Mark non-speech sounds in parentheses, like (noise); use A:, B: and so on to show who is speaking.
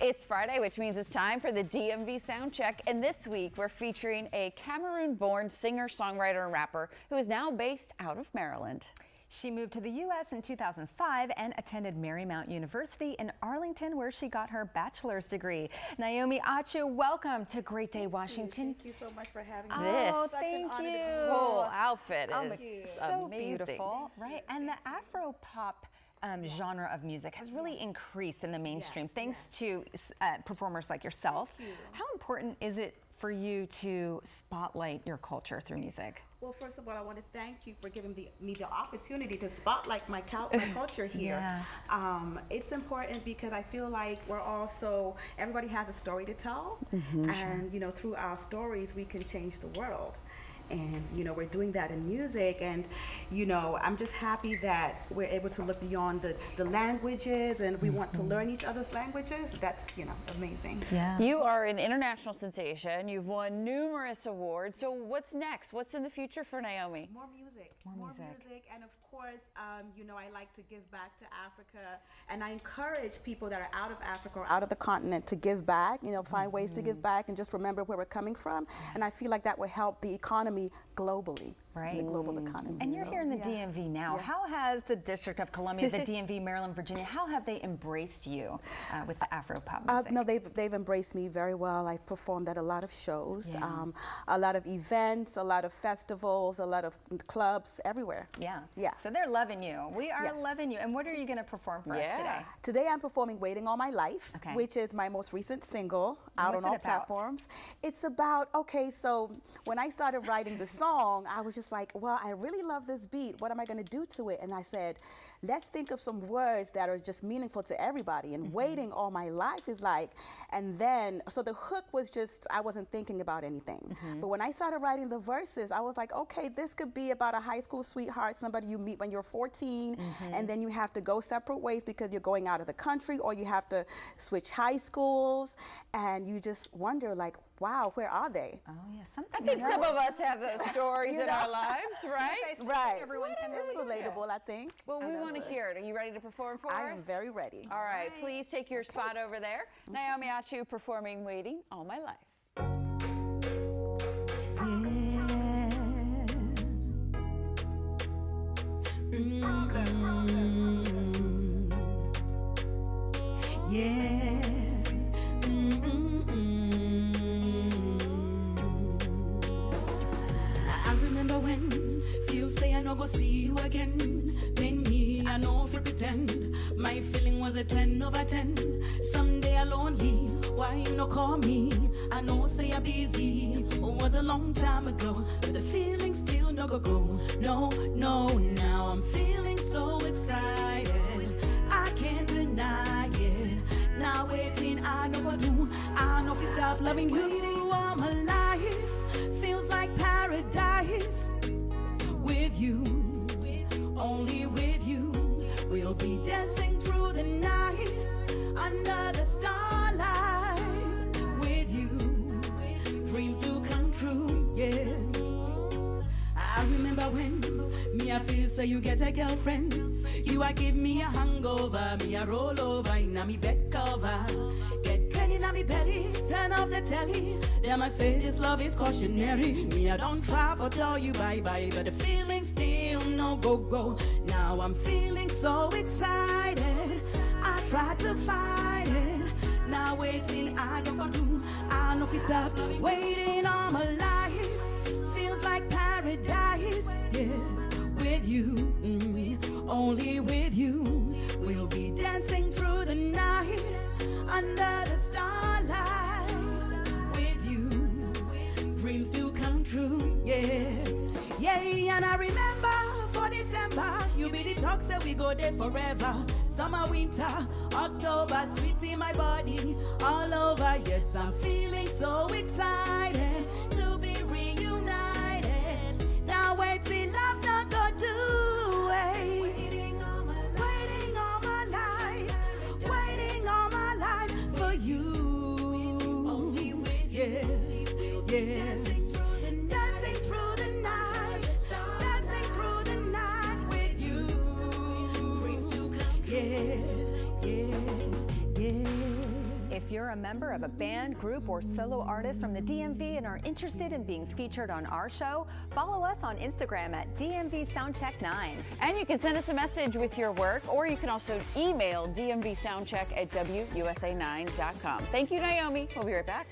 A: It's Friday, which means it's time for the DMV Sound Check. And this week, we're featuring a Cameroon born singer, songwriter, and rapper who is now based out of Maryland.
B: She moved to the U.S. in 2005 and attended Marymount University in Arlington, where she got her bachelor's degree. Naomi Achu, welcome to Great Day, Washington.
C: Thank you so much for having oh, me.
A: This
B: Oh, thank you.
A: whole outfit
B: Oh,
A: is
B: it's so
A: amazing.
B: beautiful, right? And the Afro pop. Um, genre of music has really increased in the mainstream
C: Yes,
B: thanks to uh, performers like yourself.
C: You.
B: How important is it for you to spotlight your culture through music?
C: Well, first of all, I want to thank you for giving the, me the opportunity to spotlight my, my (laughs) culture here.
B: Yeah.
C: Um, it's important because I feel like we're also, everybody has a story to tell. And, you know, through our stories, we can change the world. And, you know, we're doing that in music. And, you know, I'm just happy that we're able to look beyond the, the languages and we want to mm-hmm. learn each other's languages. That's, you know, amazing.
B: Yeah.
A: You are an international sensation. You've won numerous awards. So, what's next? What's in the future for Naomi?
C: More music.
B: More music.
C: and of course, um, you know, I like to give back to Africa, and I encourage people that are out of Africa or out of the continent to give back. You know, find ways to
B: Mm-hmm.
C: give back and just remember where we're coming from. And I feel like that will help the economy globally,
B: Right.
C: The global economy.
B: And you're
C: So,
B: here in the
C: yeah.
B: DMV now.
C: Yeah.
B: How has the District of Columbia, the (laughs) DMV, Maryland, Virginia, how have they embraced you uh, with the Afro pop
C: Uh, no, they've, they've embraced me very well. I've performed at a lot of shows,
B: Yeah.
C: um, a lot of events, a lot of festivals, a lot of clubs, everywhere.
B: yeah.
C: Yeah.
B: So they're loving you. We are
C: Yes.
B: loving you. And what are you going to perform for us
A: Yeah.
B: today?
C: Today I'm performing Waiting All My Life,
B: Okay.
C: which is my most recent single out
B: what's
C: on all
B: about?
C: platforms. It's about, okay, so when I started writing the song, I was just like, well, I really love this beat. What am I going to do to it? And I said, let's think of some words that are just meaningful to everybody. And mm-hmm. waiting all my life is like, and then, so the hook was just, I wasn't thinking about anything. Mm-hmm. But when I started writing the verses, I was like, okay, this could be about a high school sweetheart, somebody you meet when you're 14, mm-hmm. and then you have to go separate ways because you're going out of the country, or you have to switch high schools, and you just wonder, like, wow, where are they?
B: Oh, yeah.
A: I think
B: know.
A: some of us have those (laughs) stories
C: You
A: in our lives, right?
C: Right.
B: everyone can
C: It's
B: relate to
C: relatable, I think.
A: Well, we want to hear it. Are you ready to perform for
C: what-
A: us?
C: I am very ready.
A: All right, please take your spot over there. Naomi Achu performing Waiting All My Life.
D: Yeah. I when few say I no go see you again. Then me, I know if you pretend. My feeling was a 10 over 10. Someday I lonely, why you no call me? I know say I busy, it was a long time ago. But the feeling still no go go. No, no, now I'm feeling so excited. I can't deny it. Now waiting, I know what do. I know if you stop loving you I feel so you get a girlfriend. You a give me a hangover, me a roll over in a me bed cover. Get ready na me belly, turn off the telly. Them I say this love is cautionary. Me I don't try for tell you bye bye, but the feeling still no go go. Now I'm feeling so excited. I tried to fight it. Now waiting, I don't go do. I know if stop waiting only with you, we'll be dancing through the night under the starlight. With you, dreams do come true, yeah, yeah. And I remember for December, you be the talk, say we go there forever. Summer, winter, October, sweet in my body, all over. Yes, I'm feeling so excited
B: If If you're a member of a band, group, or solo artist from the DMV and are interested in being featured on our show, follow us on Instagram at DMV Soundcheck 9.
A: And you can send us a message with your work, or you can also email dmvsoundcheck at WUSA9.com. Thank you, Naomi. We'll be right back.